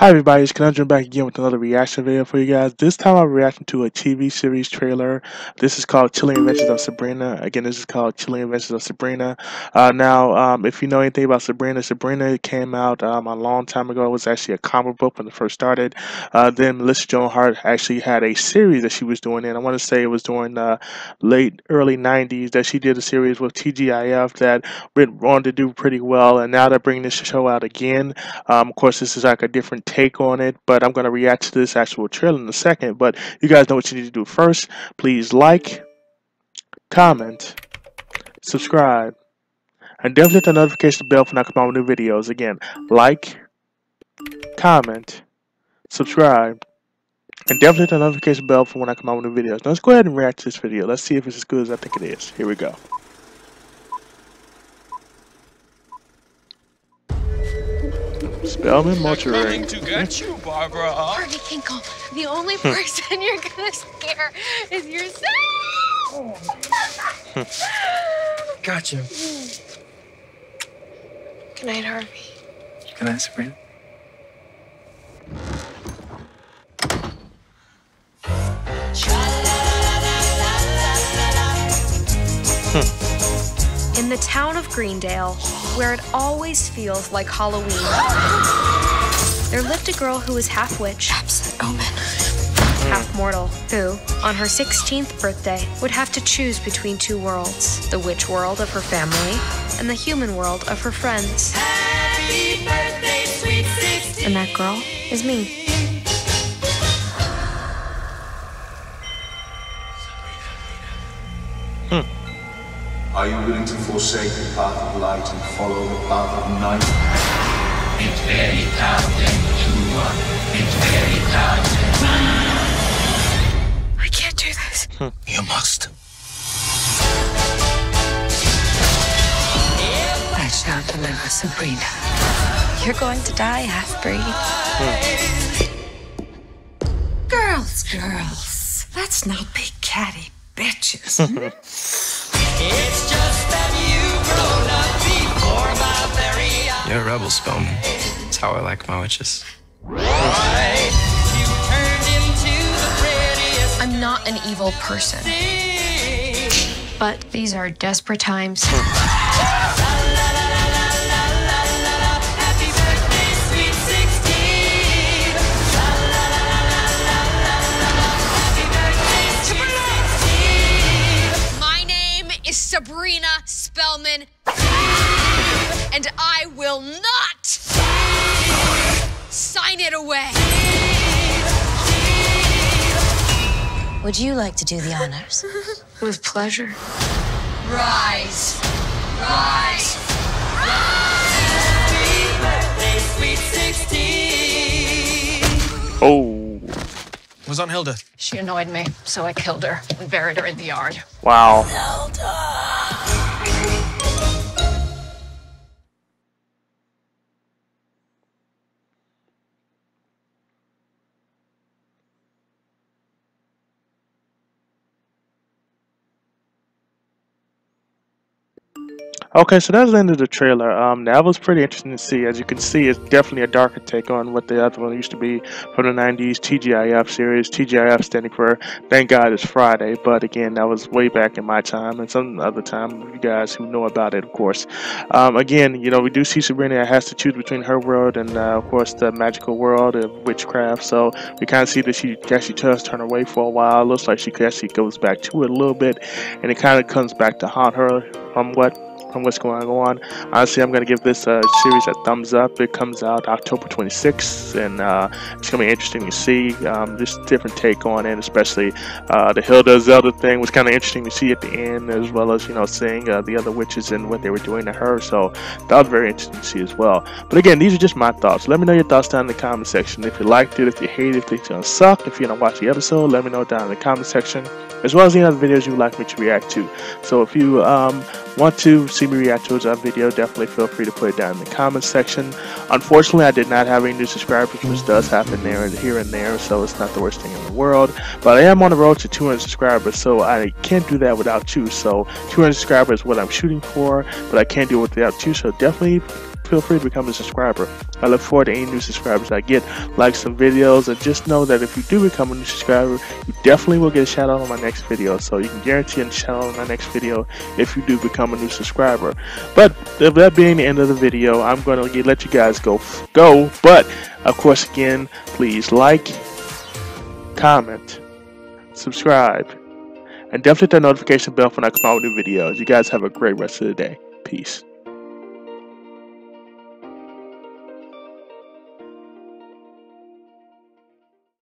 Hi everybody, it's Connonedrum back again with another reaction video for you guys. This time I'm reacting to a TV series trailer. This is called Chilling Adventures of Sabrina. Again, this is called Chilling Adventures of Sabrina. Uh, now, um, if you know anything about Sabrina, Sabrina came out um, a long time ago. It was actually a comic book when it first started. Uh, then Melissa Joan Hart actually had a series that she was doing in. I want to say it was during the late, early 90s that she did a series with TGIF that went on to do pretty well. And now they're bringing this show out again. Um, of course, this is like a different take on it, but I'm going to react to this actual trailer in a second. But you guys know what you need to do first. Please like, comment, subscribe, and definitely hit the notification bell for when I come out with new videos. Again, like, comment, subscribe, and definitely hit the notification bell for when I come out with new videos. Now let's go ahead and react to this video. Let's see if it's as good as I think it is. Here we go. Spellman Mortuary. Coming to get you, Barbara. Harvey Kinkle, the only hmm. person you're gonna scare is yourself. Gotcha. Good night, Harvey. Good night, Sabrina. In the town of Greendale, where it always feels like Halloween, there lived a girl who was half witch, Absent omen. half mortal, who, on her 16th birthday, would have to choose between two worlds the witch world of her family and the human world of her friends. And that girl is me. Are you willing to forsake the path of light and follow the path of night? it's very hard I can't do this. Hmm. You must. I shall deliver Sabrina. You're going to die, half breed. Hmm. Girls, girls, let's not be catty bitches. You're a rebel, Spellman. That's how I like my witches. You turned into the prettiest I'm not an evil person, but these are desperate times. Would you like to do the honors? With pleasure. Rise. Rise. Happy birthday, sweet 16. Oh, Was on Hilda. She annoyed me, so I killed her and buried her in the yard. wow. Okay, so that's the end of the trailer. Um, that was pretty interesting to see. As you can see, it's definitely a darker take on what the other one used to be from the 90s TGIF series. TGIF standing for Thank God It's Friday, but again, that was way back in my time and some other time. You guys who know about it, of course. Um, again, you know, we do see Sabrina has to choose between her world and, uh, of course, the magical world of witchcraft. So we kind of see that she actually does turn away for a while. Looks like she actually goes back to it a little bit, and it kind of comes back to haunt her somewhat from what's going on. Honestly, I'm going to give this uh, series a thumbs up. It comes out October 26th, and uh, it's going to be interesting to see. Um, different take on it, especially uh, the Hilda Zelda thing was kind of interesting to see at the end, as well as you know seeing uh, the other witches and what they were doing to her. So that was very interesting to see as well. But again, these are just my thoughts. Let me know your thoughts down in the comment section. If you liked it, if you hated it, if it's going to suck, if you don't watch the episode, let me know down in the comment section as well as any other videos you would like me to react to. So if you um, want to see me react to a video, definitely feel free to put it down in the comments section. Unfortunately, I did not have any new subscribers, which does happen there and here and there, so it's not the worst thing in the world. But I am on the road to 200 subscribers, so I can't do that without you. So 200 subscribers is what I'm shooting for, but I can't do it without you. So definitely feel free to become a subscriber. I look forward to any new subscribers I get, like some videos, and just know that if you do become a new subscriber, you definitely will get a shout out on my next video. So you can guarantee a shout out on my next video if you do become a new subscriber. But that being the end of the video, I'm going to let you guys go. Go, but of course, again, please like, comment, subscribe, and definitely hit that notification bell when I come out with new videos. You guys have a great rest of the day. Peace.